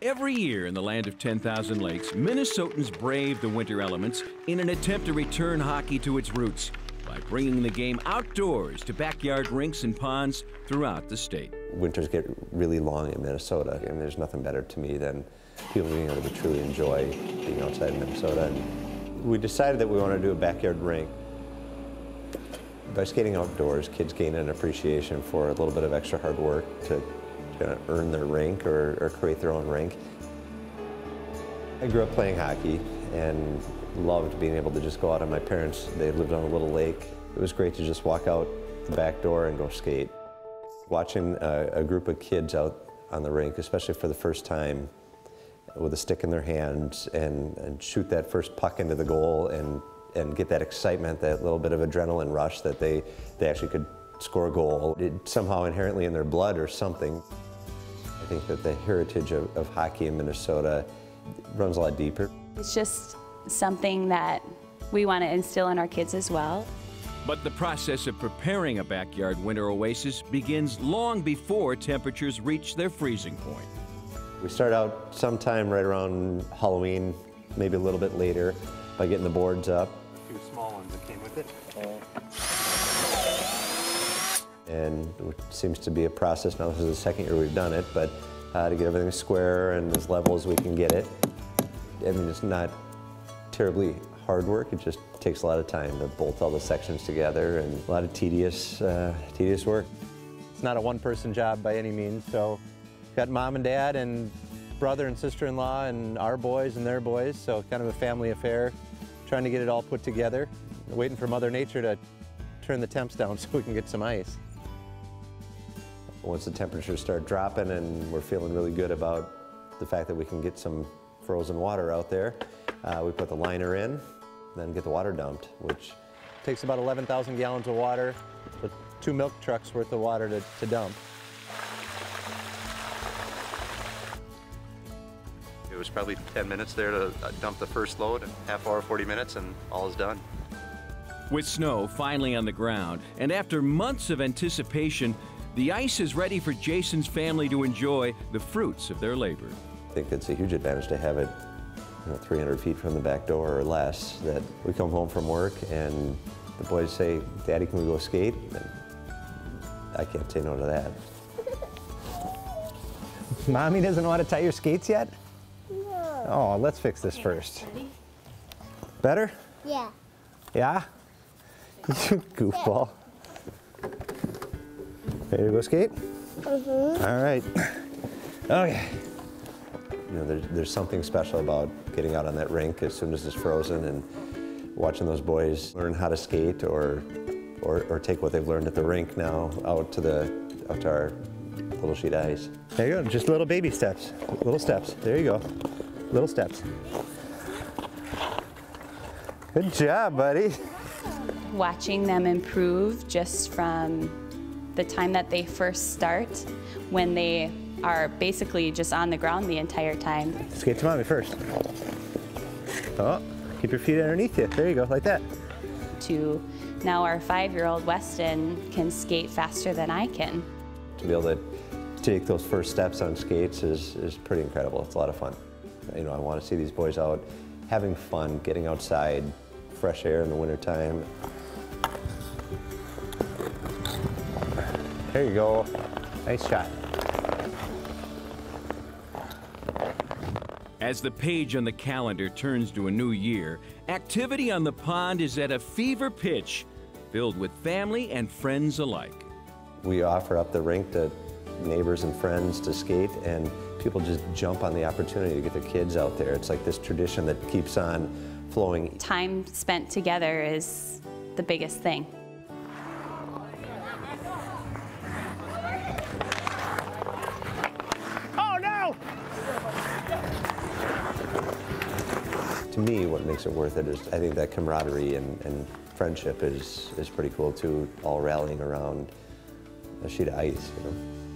Every year in the land of 10,000 lakes, Minnesotans brave the winter elements in an attempt to return hockey to its roots by bringing the game outdoors to backyard rinks and ponds throughout the state. Winters get really long in Minnesota, and there's nothing better to me than people being able to truly enjoy being outside in Minnesota. And we decided that we wanted to do a backyard rink. By skating outdoors, kids gain an appreciation for a little bit of extra hard work to kind of earn their rink or, or create their own rink. I grew up playing hockey and loved being able to just go out on my parents. They lived on a little lake. It was great to just walk out the back door and go skate. Watching a, a group of kids out on the rink, especially for the first time, with a stick in their hands and, and shoot that first puck into the goal and, and get that excitement, that little bit of adrenaline rush that they, they actually could score a goal. It somehow inherently in their blood or something. I think that the heritage of, of hockey in Minnesota runs a lot deeper. It's just something that we want to instill in our kids as well. But the process of preparing a backyard winter oasis begins long before temperatures reach their freezing point. We start out sometime right around Halloween, maybe a little bit later, by getting the boards up. Two small ones that came with it. Uh, And it seems to be a process now. This is the second year we've done it, but uh, to get everything square and as level as we can get it. I mean, it's not terribly hard work. It just takes a lot of time to bolt all the sections together and a lot of tedious, uh, tedious work. It's not a one-person job by any means, so got mom and dad and brother and sister-in-law and our boys and their boys, so kind of a family affair, trying to get it all put together, waiting for Mother Nature to turn the temps down so we can get some ice. Once the temperatures start dropping and we're feeling really good about the fact that we can get some frozen water out there, uh, we put the liner in, then get the water dumped, which takes about 11,000 gallons of water, with two milk trucks worth of water to, to dump. It was probably 10 minutes there to uh, dump the first load, half hour, 40 minutes, and all is done. With snow finally on the ground, and after months of anticipation, the ice is ready for Jason's family to enjoy the fruits of their labor. I think it's a huge advantage to have it you know, 300 feet from the back door or less, that we come home from work and the boys say, Daddy, can we go skate? And I can't say no to that. Mommy doesn't know how to tie your skates yet? No. Oh, let's fix this first. Better? Yeah. Yeah? You goofball. Ready to go skate? Mm-hmm. All right. Okay. You know, there's, there's something special about getting out on that rink as soon as it's frozen and watching those boys learn how to skate or, or, or take what they've learned at the rink now out to the out to our little sheet of ice. There you go. Just little baby steps. Little steps. There you go. Little steps. Good job, buddy. Watching them improve just from the time that they first start when they are basically just on the ground the entire time. Skate to mommy first. Oh, keep your feet underneath you. There you go, like that. To now our five-year-old Weston can skate faster than I can. To be able to take those first steps on skates is, is pretty incredible. It's a lot of fun. You know, I want to see these boys out having fun, getting outside, fresh air in the wintertime. There you go. Nice shot. As the page on the calendar turns to a new year, activity on the pond is at a fever pitch, filled with family and friends alike. We offer up the rink to neighbors and friends to skate, and people just jump on the opportunity to get their kids out there. It's like this tradition that keeps on flowing. Time spent together is the biggest thing. To me, what makes it worth it is I think that camaraderie and, and friendship is, is pretty cool too, all rallying around a sheet of ice, you know.